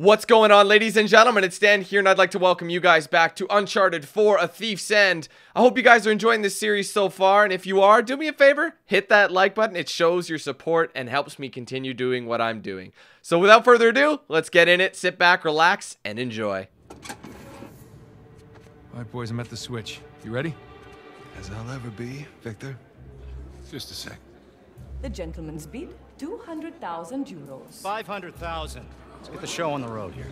What's going on, ladies and gentlemen? It's Dan here, and I'd like to welcome you guys back to Uncharted 4 A Thief's End. I hope you guys are enjoying this series so far, and if you are, do me a favor, hit that like button. It shows your support and helps me continue doing what I'm doing. So without further ado, let's get in it, sit back, relax, and enjoy. All right, boys, I'm at the switch. You ready? As I'll ever be, Victor. Just a sec. The gentleman's bid, 200,000 euros. 500,000. Let's get the show on the road here.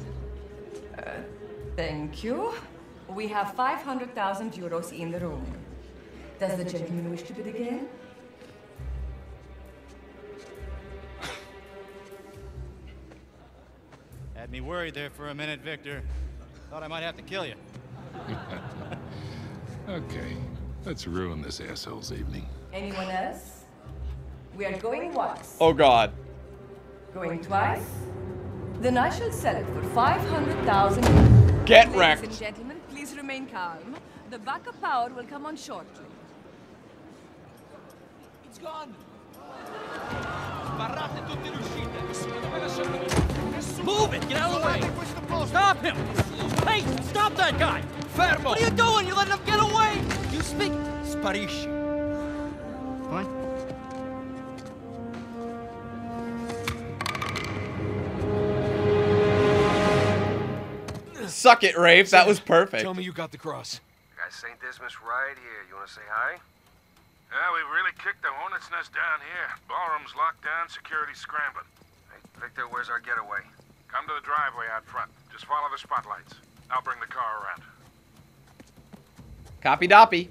Uh, thank you. We have 500,000 euros in the room. Does the gentleman wish to bid again? Had me worried there for a minute, Victor. Thought I might have to kill you. Okay, let's ruin this asshole's evening. Anyone else? We are going once. Oh god. Going twice? Then I shall sell it for 500,000 Get Ladies wrecked. and gentlemen, please remain calm. The backup power will come on shortly. It's gone! Sbarrate tutte le uscite! Dove lasciate? Move it! Get out of the way! Stop him! Hey! Stop that guy! Fermo! What are you doing? You're letting him get away! You speak... Sparisci. Suck it, Rafe. That was perfect. Tell me you got the cross. Got St. Dismas right here. You want to say hi? Yeah, we really kicked the hornet's nest down here. Ballroom's locked down, security scrambling. Hey, Victor, where's our getaway? Come to the driveway out front. Just follow the spotlights. I'll bring the car around. Copy doppy.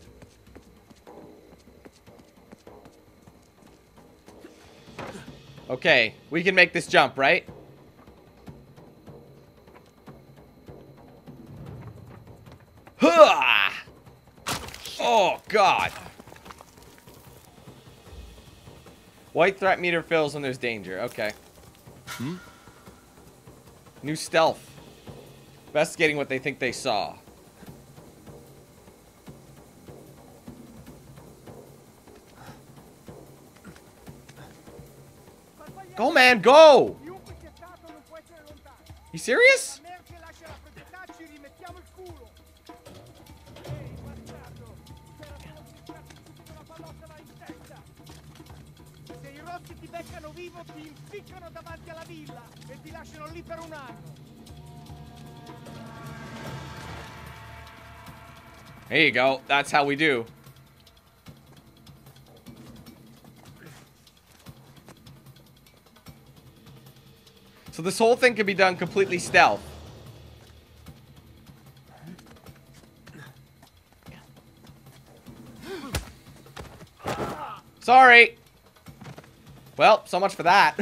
Okay, we can make this jump, right? God. White threat meter fills when there's danger. Okay. Hmm? New stealth. Investigating what they think they saw. Go, man, go! You serious? Vivo, ti impiccano davanti alla villa e ti lasciano lì per un anno. There you go. That's how we do. So this whole thing can be done completely stealth. Sorry. Well, so much for that.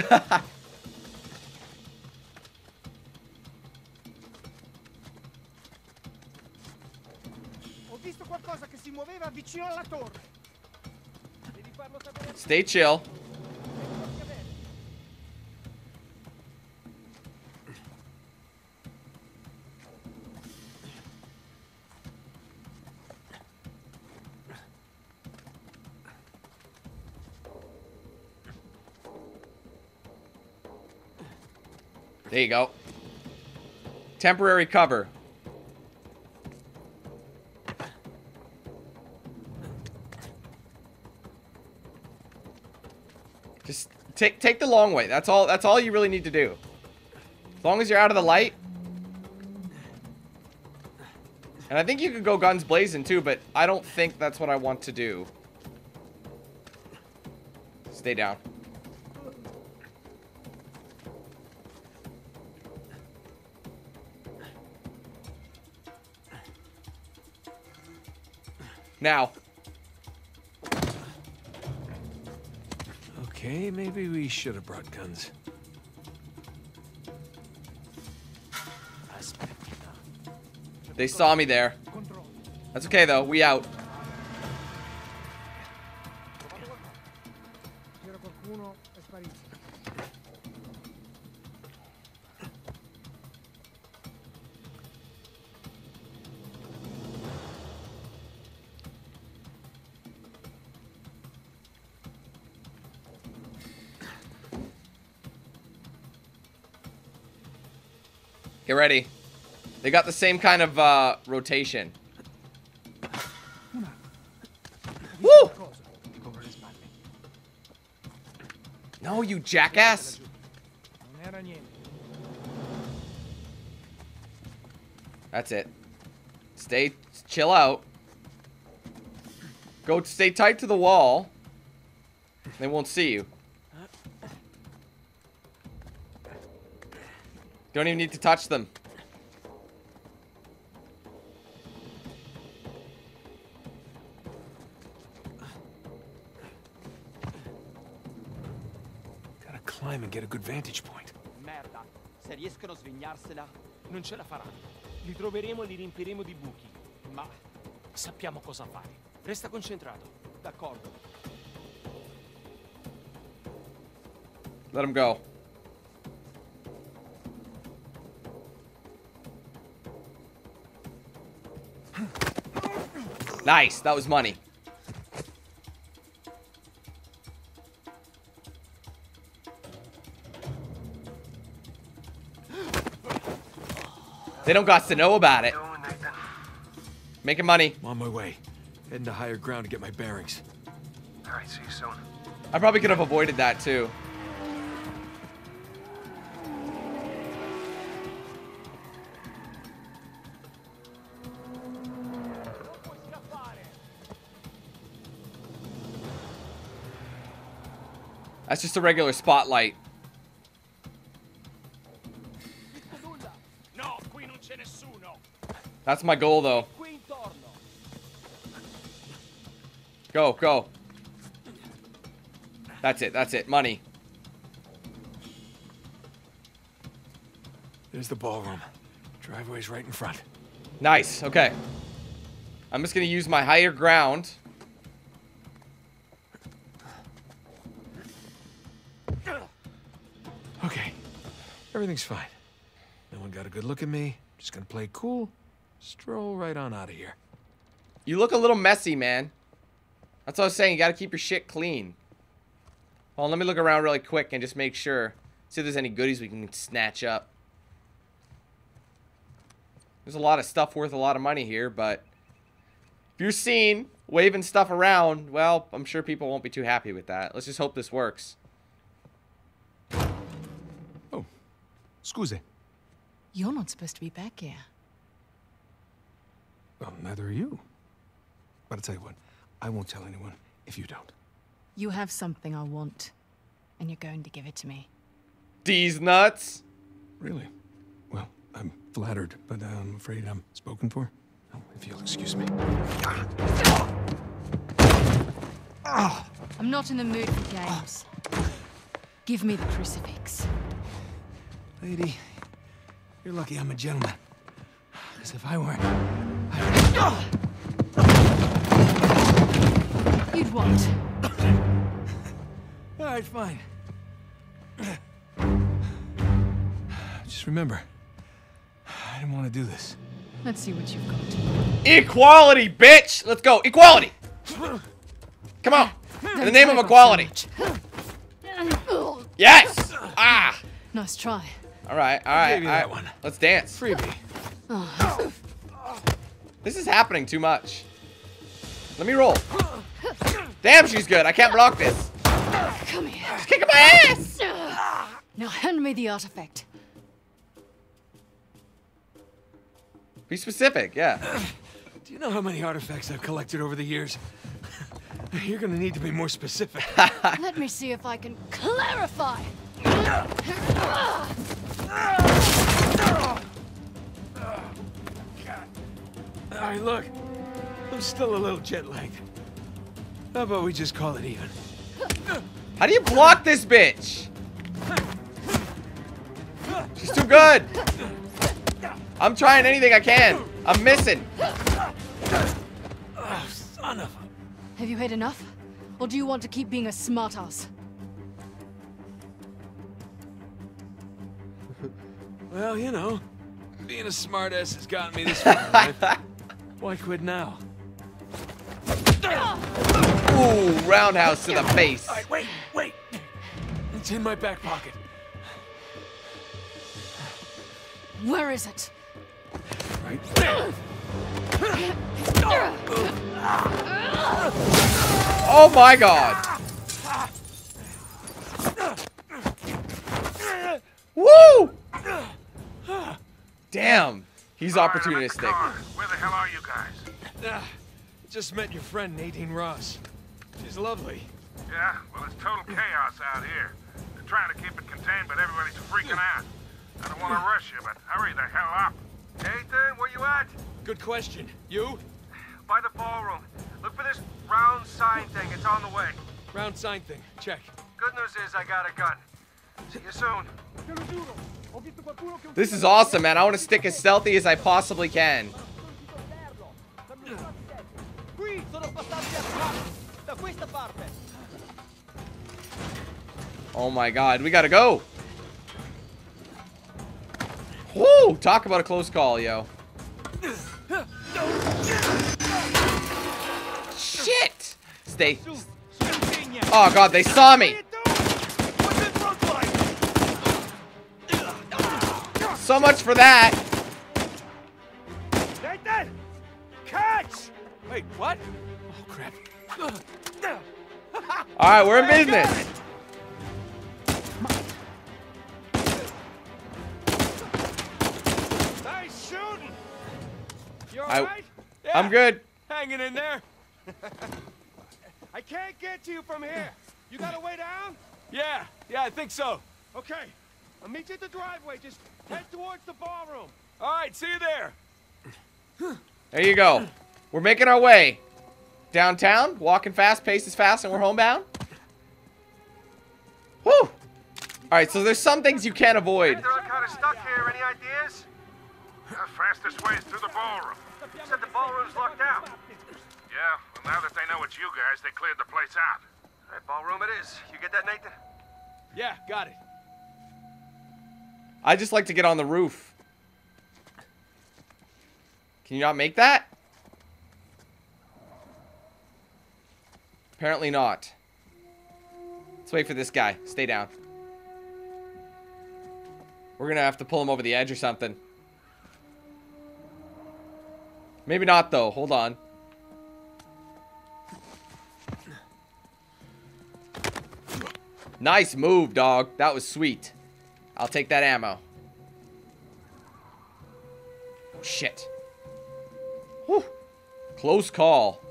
Stay visto There you go. Temporary cover. Just take take the long way. That's all that's all you really need to do. As long as you're out of the light. And I think you could go guns blazing too, but I don't think that's what I want to do. Stay down. Now, Okay, maybe we should have brought guns. they saw me there. That's okay though. We out. Get ready. They got the same kind of uh, rotation. Woo! No, you jackass. That's it. Stay, chill out. Go, stay tight to the wall. They won't see you. Don't even need to touch them. Gotta climb and get a good vantage point. Merda, se riescono a svignarsela, non ce la faranno. Li troveremo e li riempiremo di buchi. Ma sappiamo cosa fare. Resta concentrato. D'accordo. Let him go. Nice. That was money. They don't got to know about it. Making money. I'm on my way. Heading to higher ground to get my bearings. All right, see you soon. I probably could have avoided that too. That's just a regular spotlight. No, qui non c'è nessuno. That's my goal though. Go, go. That's it, that's it. Money. There's the ballroom. Driveway's right in front. Nice, okay. I'm just gonna use my higher ground. Everything's fine. No one got a good look at me. Just gonna play cool. Stroll right on out of here. You look a little messy, man. That's what I was saying. You gotta keep your shit clean. Well, let me look around really quick and just make sure. See if there's any goodies we can snatch up. There's a lot of stuff worth a lot of money here, but if you're seen waving stuff around, well, I'm sure people won't be too happy with that. Let's just hope this works. Scusi. You're not supposed to be back here. Well, neither are you. But I'll tell you what, I won't tell anyone if you don't. You have something I want, and you're going to give it to me. These nuts. Really? Well, I'm flattered, but I'm afraid I'm spoken for. Oh, if you'll excuse me. I'm not in the mood for games. Give me the crucifix. Lady, you're lucky I'm a gentleman. Because if I weren't, You'd what? All right, fine. Just remember, I didn't want to do this. Let's see what you've got. Equality, bitch! Let's go. Equality! Come on. In the name of equality. Yes! Ah! Nice try. All right, all right, Gave you all that right. one. Let's dance. Freebie. This is happening too much. Let me roll. Damn, she's good. I can't block this. Come here. She's kicking my ass! Now hand me the artifact. Be specific, yeah. Do you know how many artifacts I've collected over the years? You're gonna need to be more specific. Let me see if I can clarify. All right, look. I'm still a little jet lagged. How about we just call it even? How do you block this bitch? She's too good. I'm trying anything I can. I'm missing. Oh, son of a... Have you had enough? Or do you want to keep being a smartass? Well, you know, being a smartass has gotten me this far. Why quit now? Ooh, roundhouse to the face. All right, wait, wait. It's in my back pocket. Where is it? Right there. Oh my god. Woo! Damn. He's All right, I'm at opportunistic. car. Where the hell are you guys? Ah, just met your friend Nadine Ross. She's lovely. Yeah, well, it's total chaos out here. They're trying to keep it contained, but everybody's freaking out. I don't want to rush you, but hurry the hell up. Nathan, where you at? Good question. You? By the ballroom. Look for this round sign thing. It's on the way. Round sign thing. Check. Good news is I got a gun. See you soon. This is awesome, man. I want to stick as stealthy as I possibly can. Oh my god, we gotta go. Woo! Talk about a close call, yo. Shit! Stay. Oh god, they saw me. So much for that. Nathan! Catch! Wait, what? Oh, crap. All right, we're in business. Nice shooting! You I- alright? I'm good. Hanging in there? I can't get to you from here. You got a way down? Yeah, yeah, I think so. Okay. I'll meet you at the driveway. Just head towards the ballroom. All right, see you there. There you go. We're making our way downtown, walking fast, pace is fast, and we're homebound. Woo! All right, so there's some things you can't avoid. They're all kind of stuck here. Any ideas? The fastest way is through the ballroom. You said the ballroom's locked out. Yeah, well, now that they know it's you guys, they cleared the place out. All right, ballroom it is. You get that, Nathan? Yeah, got it. I just like to get on the roof. Can you not make that? Apparently not. Let's wait for this guy. Stay down. We're gonna have to pull him over the edge or something. Maybe not though. Hold on. Nice move, dog. That was sweet. I'll take that ammo. Shit. Whew. Close call.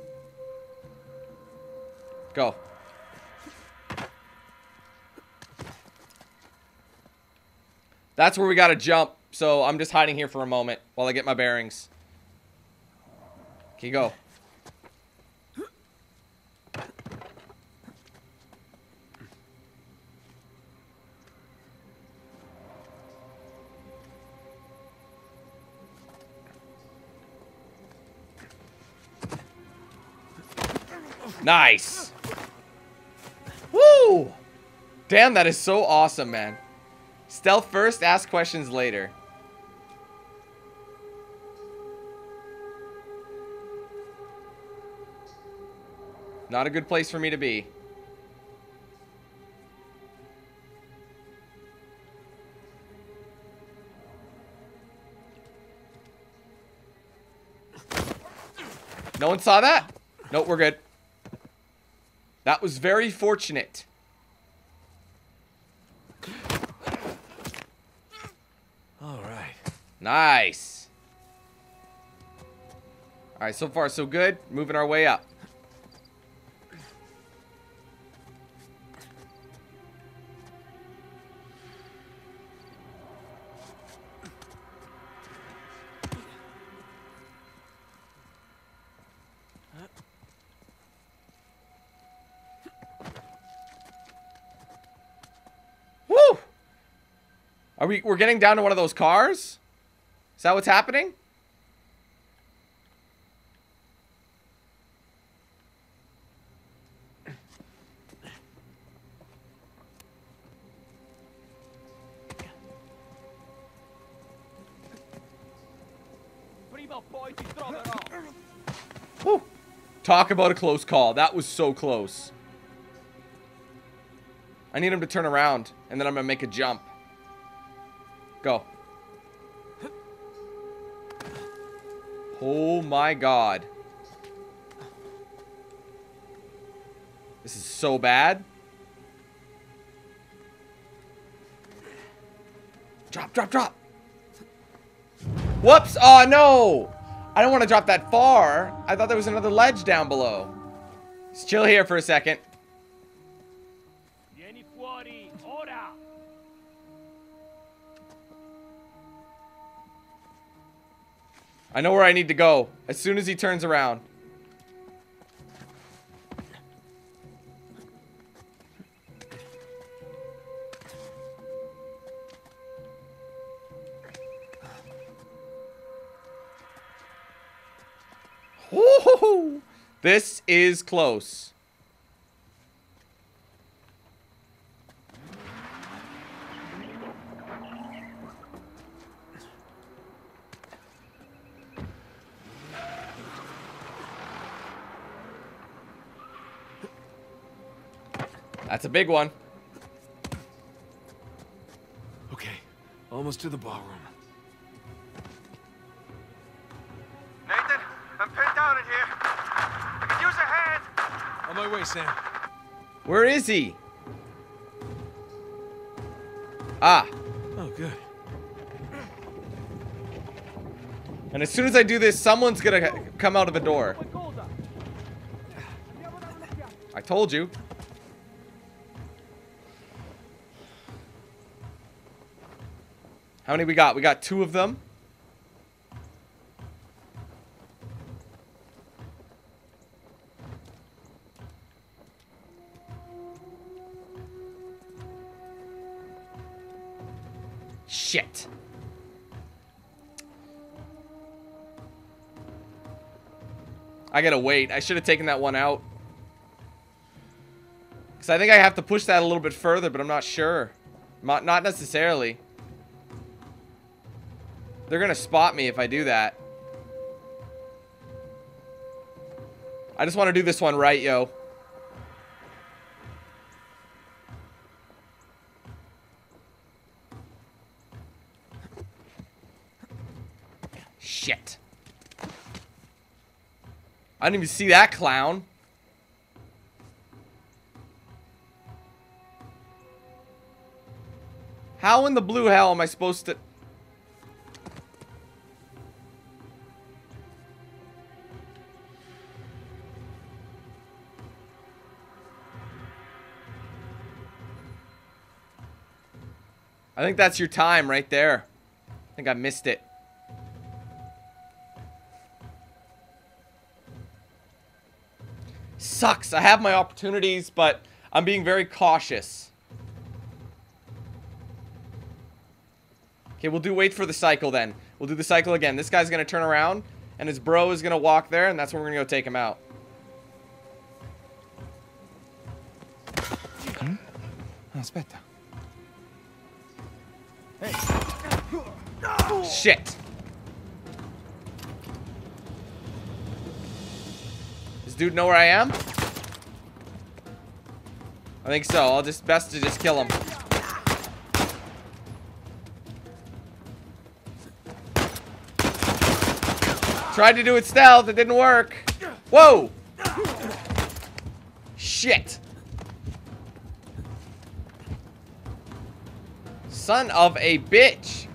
Go. That's where we gotta jump. So I'm just hiding here for a moment while I get my bearings. You go? Nice. Woo! Damn, that is so awesome, man. Stealth first, ask questions later. Not a good place for me to be. No one saw that? Nope, we're good. That was very fortunate. All right. Nice. All right, so far so good. Moving our way up. Are we we're getting down to one of those cars? Is that what's happening? Talk about a close call. That was so close. I need him to turn around, and then I'm gonna make a jump. Go. Oh my god. This is so bad. Drop, drop, drop. Whoops. Oh, no. I don't want to drop that far. I thought there was another ledge down below. Just chill here for a second. I know where I need to go as soon as he turns around. This is close. Big one. Okay, almost to the ballroom. Nathan, I'm pinned down in here. I could use a hand. On my way, Sam. Where is he? Ah. Oh, good. And as soon as I do this, someone's gonna come out of a door. I told you. How many we got? We got two of them. Shit. I gotta wait. I should have taken that one out. Because I think I have to push that a little bit further, but I'm not sure. Not, not necessarily. They're gonna spot me if I do that. I just want to do this one right, yo. Shit. I didn't even see that clown. How in the blue hell am I supposed to... I think that's your time right there. I think I missed it. Sucks. I have my opportunities, but I'm being very cautious. Okay, we'll do wait for the cycle then. We'll do the cycle again. This guy's going to turn around, and his bro is going to walk there, and that's when we're going to go take him out. Hmm? Aspetta. Shit. Does dude know where I am? I think so. I'll just best to just kill him. Tried to do it stealth. It didn't work. Whoa. Shit. Son of a bitch.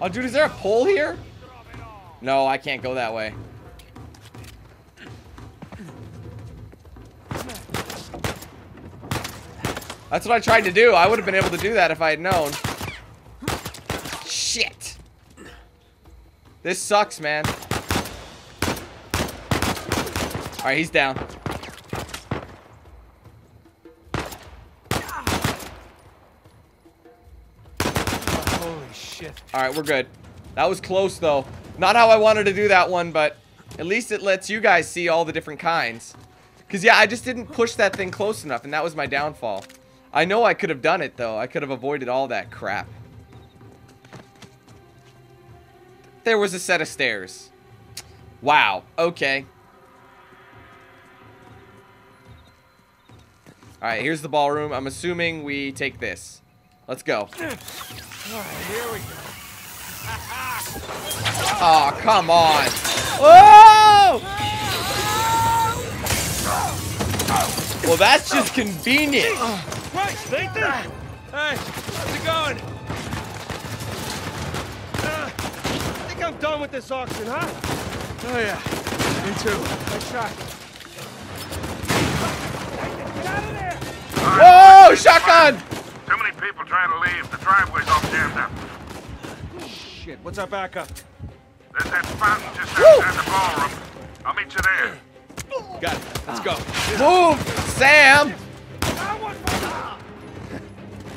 Oh, dude, is there a pole here? No, I can't go that way. That's what I tried to do. I would have been able to do that if I had known. Shit. This sucks, man. Alright, he's down. Holy shit. Alright, we're good. That was close, though. Not how I wanted to do that one, but at least it lets you guys see all the different kinds. Because, yeah, I just didn't push that thing close enough, and that was my downfall. I know I could have done it, though. I could have avoided all that crap. There was a set of stairs. Wow. Okay. Alright, here's the ballroom. I'm assuming we take this. Let's go. Alright, here we go. Oh, come on. Oh! Well, that's just convenient. Christ, Nathan! Hey, how's it going? Uh, I think I'm done with this auction, huh? Oh, yeah. Me too. Nice shot. Get out of there! Whoa! Shotgun! Too many people trying to leave. The driveway's all jammed up. Shit, what's our backup? There's that fountain just outside the ballroom. I'll meet you there. Got it. Let's go. Move, Sam!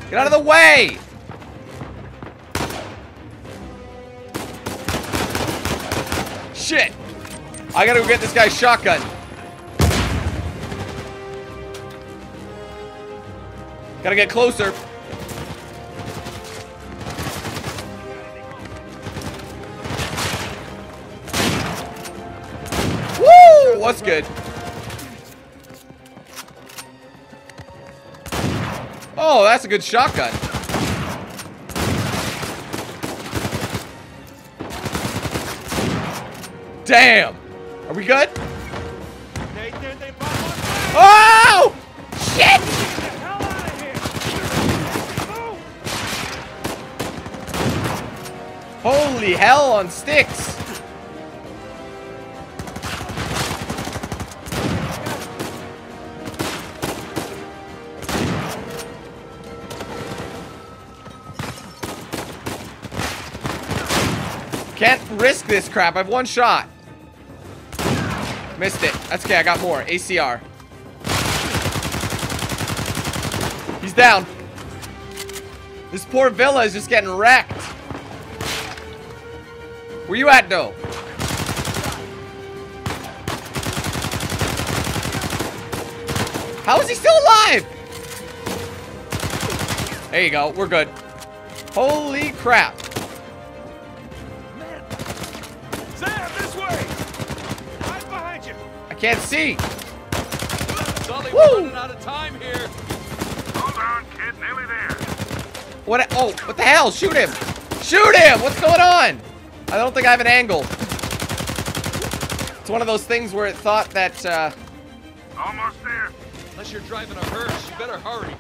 Get out of the way! Shit! I gotta go get this guy's shotgun. Gotta get closer. What's good? Oh, that's a good shotgun. Damn. Are we good? Oh! Shit! Holy hell on sticks. Risk this crap. I've one shot. Missed it. That's okay. I got more. ACR. He's down. This poor villa is just getting wrecked. Where you at, though? How is he still alive? There you go. We're good. Holy crap. Can't see. Sully, Woo! running out of time here. Hold on, kid. Nearly there. What? Oh, what the hell? Shoot him. Shoot him. What's going on? I don't think I have an angle. It's one of those things where it thought that, uh, Almost there. Unless you're driving a hearse, you better hurry.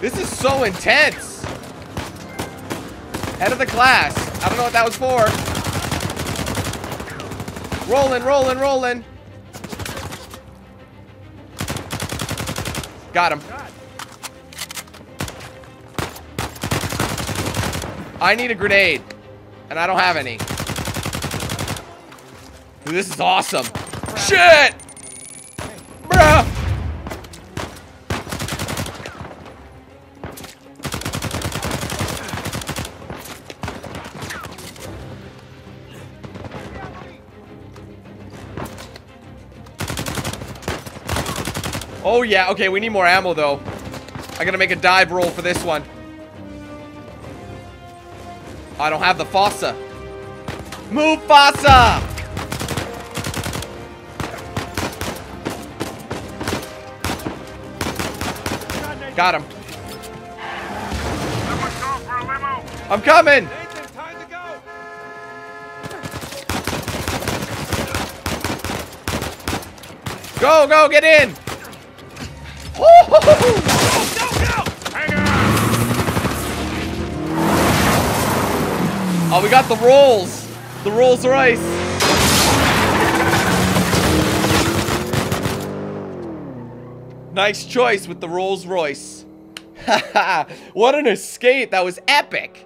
this is so intense. Head of the class. I don't know what that was for. Rolling, rolling, rolling. Got him. I need a grenade. And I don't have any. Dude, this is awesome. Shit! Oh yeah, okay, we need more ammo though. I gotta make a dive roll for this one. I don't have the fossa. Move fossa! Got him. I'm coming! Go, go, get in! Oh, we got the rolls. The Rolls Royce. Nice choice with the Rolls Royce. what an escape. That was epic.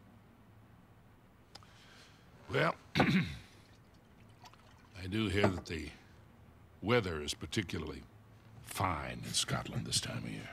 Well, I do hear that the weather is particularly fine in Scotland this time of year.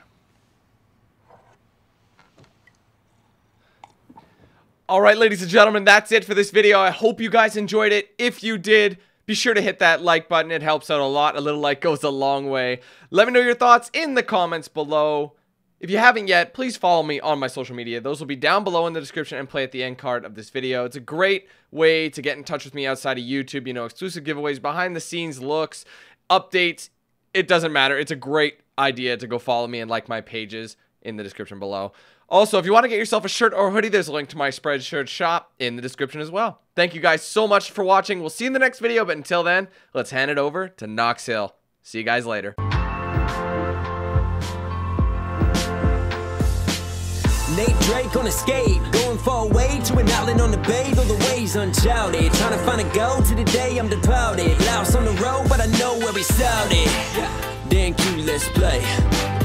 All right, ladies and gentlemen, that's it for this video. I hope you guys enjoyed it. If you did, be sure to hit that like button. It helps out a lot. A little like goes a long way. Let me know your thoughts in the comments below. If you haven't yet, please follow me on my social media. Those will be down below in the description and play at the end card of this video. It's a great way to get in touch with me outside of YouTube. You know, exclusive giveaways, behind the scenes looks, updates. It doesn't matter. It's a great idea to go follow me and like my pages in the description below. Also, if you want to get yourself a shirt or hoodie, there's a link to my Spreadshirt shop in the description as well. Thank you guys so much for watching. We'll see you in the next video, but until then, let's hand it over to Knox Hill. See you guys later. Drake on a skate, going far away to an island on the bay, though the way's uncharted. Trying to find a goal to the day I'm departed. Lost on the road, but I know where we started. Thank you, let's play.